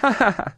Ha ha ha!